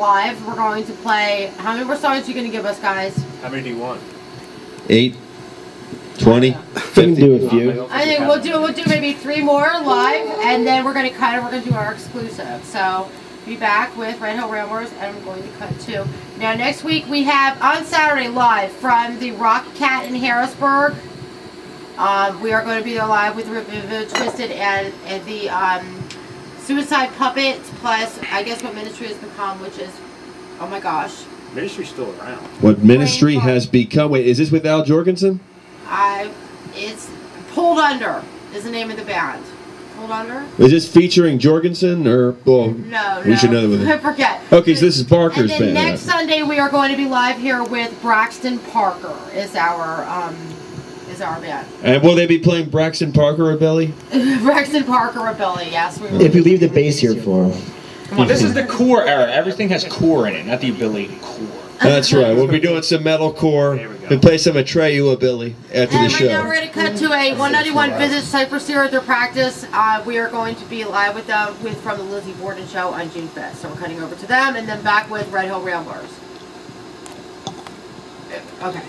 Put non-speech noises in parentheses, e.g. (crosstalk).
live. We're going to play. How many more songs are you going to give us, guys? How many do you want? Eight, 20, We can do a few. I think we'll do we'll do maybe three more live, and then we're gonna cut. We're gonna do our exclusive. So be back with Red Hill Ramblers, and I'm going to cut two. Now next week we have on Saturday live from the Rock Cat in Harrisburg. Um, we are going to be there live with Reviva Twisted and, and the um, Suicide Puppet plus I guess what Ministry has become, which is oh my gosh, Ministry's still around. What ministry has become? Wait, is this with Al Jourgensen? I it's Pulled Under is the name of the band. Pulled Under. Is this featuring Jourgensen or well? No, We no. should know that with I it. forget. Okay, so this is Parker's And then band. next Sunday we are going to be live here with Braxton Parker. Is our um is our band. And will they be playing Braxton Parker or Billy? (laughs) Braxton Parker or Billy? Yes, we. will. If you leave the bass here for him. Come on, this is the core era. Everything has core in it, not the ability core. That's right. We'll be doing some metal core. we go. and play some Atreyu Billy after the And right now show. we're going to cut to a 191 visit Cypress Zero their practice. Uh, we are going to be live with them with from the Lizzie Borden show on June 5th. So we're cutting over to them and then back with Red Hill Ramblers. Okay.